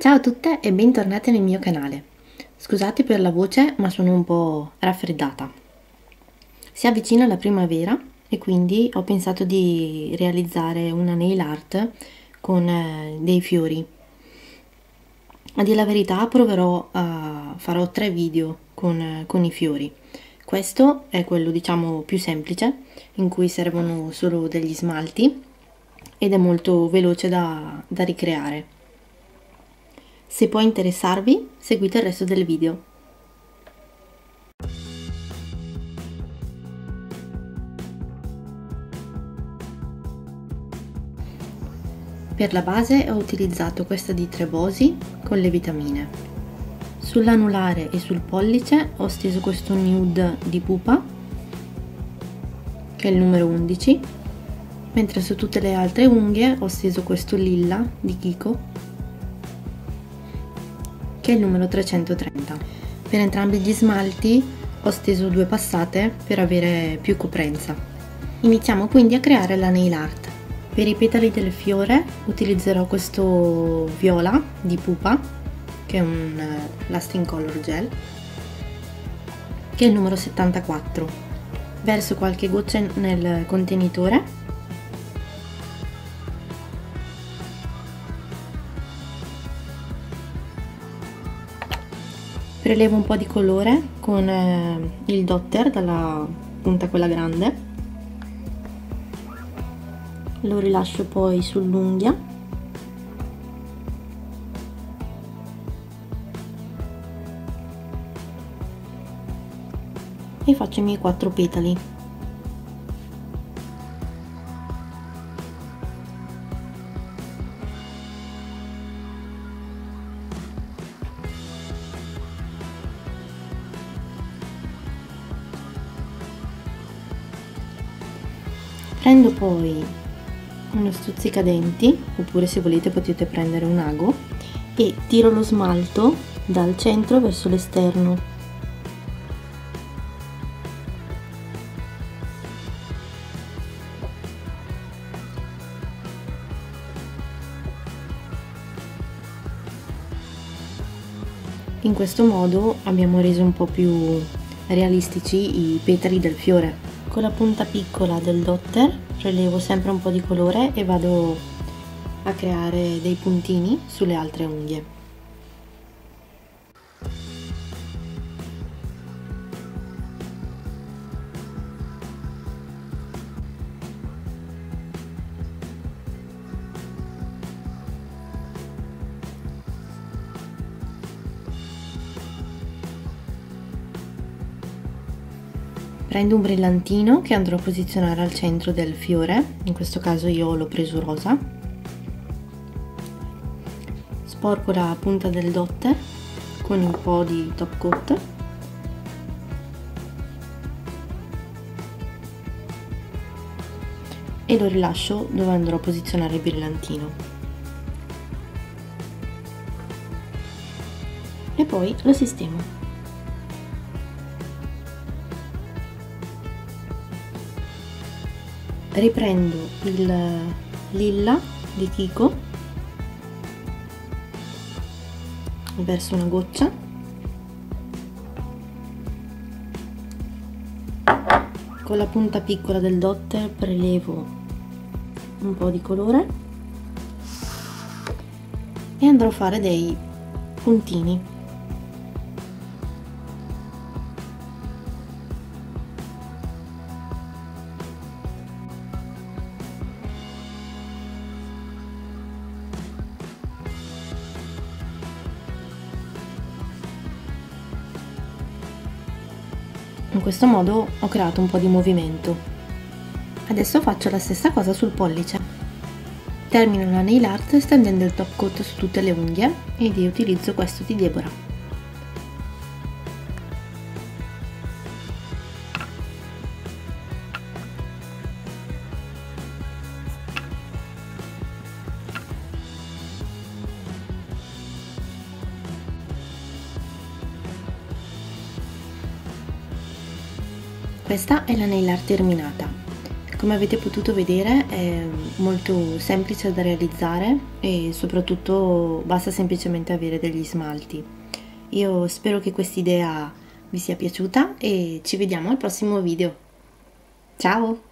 Ciao a tutte e bentornate nel mio canale. Scusate per la voce ma sono un po' raffreddata. Si avvicina la primavera e quindi ho pensato di realizzare una nail art con eh, dei fiori. A dire la verità proverò a farò tre video con, con i fiori. Questo è quello diciamo più semplice in cui servono solo degli smalti ed è molto veloce da, da ricreare. Se può interessarvi, seguite il resto del video. Per la base ho utilizzato questa di Trebosi con le vitamine. Sull'anulare e sul pollice ho steso questo nude di pupa, che è il numero 11, mentre su tutte le altre unghie ho steso questo lilla di Kiko che è il numero 330. Per entrambi gli smalti ho steso due passate per avere più coprenza. Iniziamo quindi a creare la nail art. Per i petali del fiore utilizzerò questo viola di pupa, che è un eh, lasting color gel, che è il numero 74. Verso qualche goccia nel contenitore prelevo un po' di colore con eh, il dotter dalla punta quella grande. Lo rilascio poi sull'unghia. E faccio i miei quattro petali prendo poi uno stuzzicadenti oppure se volete potete prendere un ago e tiro lo smalto dal centro verso l'esterno. In questo modo abbiamo reso un po' più realistici i petali del fiore con la punta piccola del dotter prelevo sempre un po' di colore e vado a creare dei puntini sulle altre unghie prendo un brillantino che andrò a posizionare al centro del fiore. In questo caso io l'ho preso rosa. Sporco la punta del dotter con un po' di top coat. E lo rilascio dove andrò a posizionare il brillantino. E poi lo sistemo riprendo il lilla di Kiko verso una goccia. Con la punta piccola del dotter prelevo un po' di colore. E andrò a fare dei puntini In questo modo ho creato un po' di movimento. Adesso faccio la stessa cosa sul pollice. Termino la nail art stendendo il top coat su tutte le unghie ed io utilizzo questo di Deborah. Questa è la nail art terminata. come avete potuto vedere è molto semplice da realizzare e soprattutto basta semplicemente avere degli smalti. Io spero che questa idea vi sia piaciuta e ci vediamo al prossimo video. Ciao!